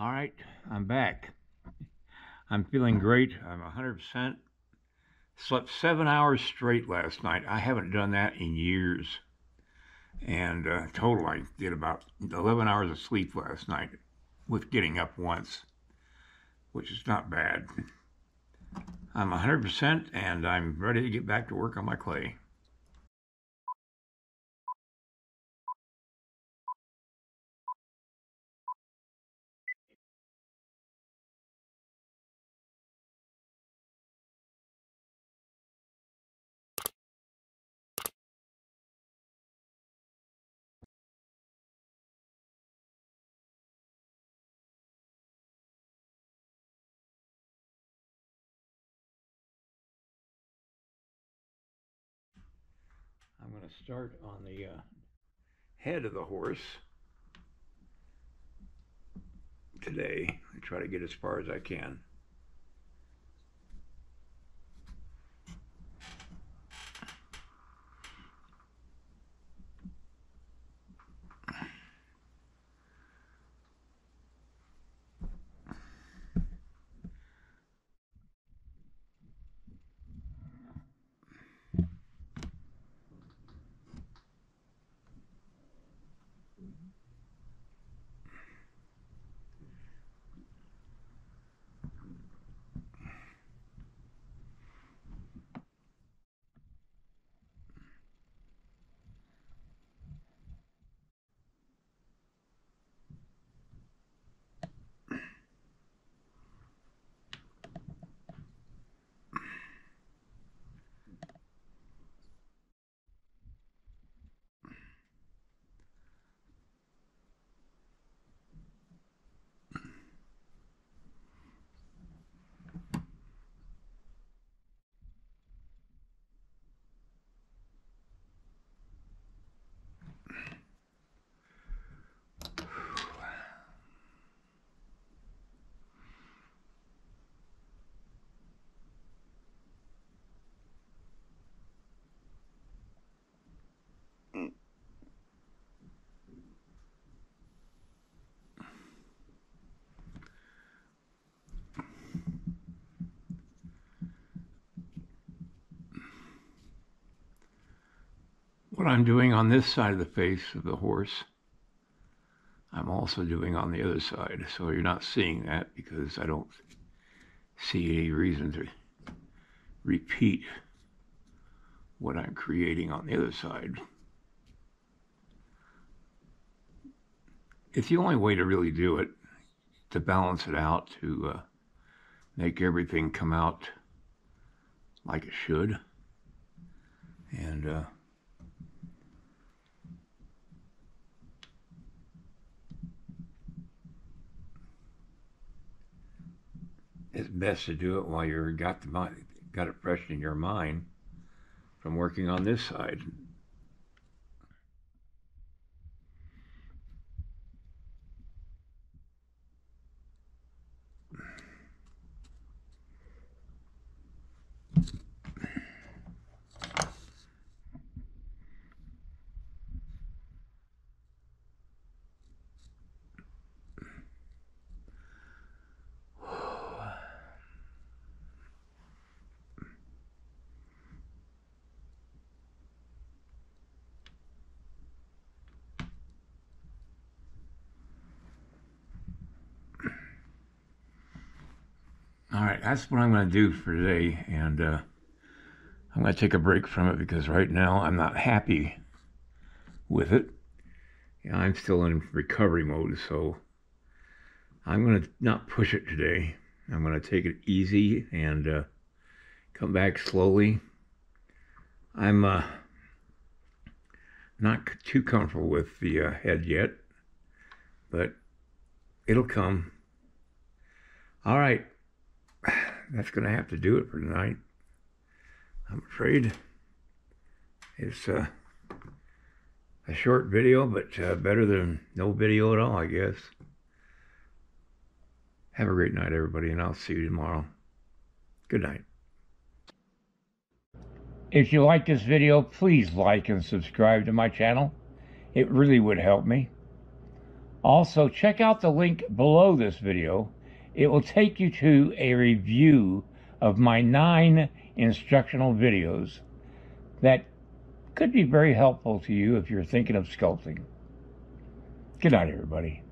All right, I'm back. I'm feeling great. I'm 100%. Slept seven hours straight last night. I haven't done that in years. And uh, total, I did about 11 hours of sleep last night with getting up once, which is not bad. I'm 100% and I'm ready to get back to work on my clay. I'm going to start on the uh, head of the horse today and try to get as far as I can. What I'm doing on this side of the face of the horse, I'm also doing on the other side. So you're not seeing that because I don't see any reason to repeat what I'm creating on the other side. It's the only way to really do it, to balance it out, to uh, make everything come out like it should. And uh, it's best to do it while you're got the got it fresh in your mind from working on this side. That's what I'm going to do for today. And uh, I'm going to take a break from it because right now I'm not happy with it. Yeah, I'm still in recovery mode, so I'm going to not push it today. I'm going to take it easy and uh, come back slowly. I'm uh, not too comfortable with the uh, head yet, but it'll come. All right that's going to have to do it for tonight. I'm afraid it's uh, a short video, but uh, better than no video at all, I guess. Have a great night, everybody, and I'll see you tomorrow. Good night. If you like this video, please like and subscribe to my channel. It really would help me. Also, check out the link below this video. It will take you to a review of my nine instructional videos that could be very helpful to you if you're thinking of sculpting. Good night, everybody.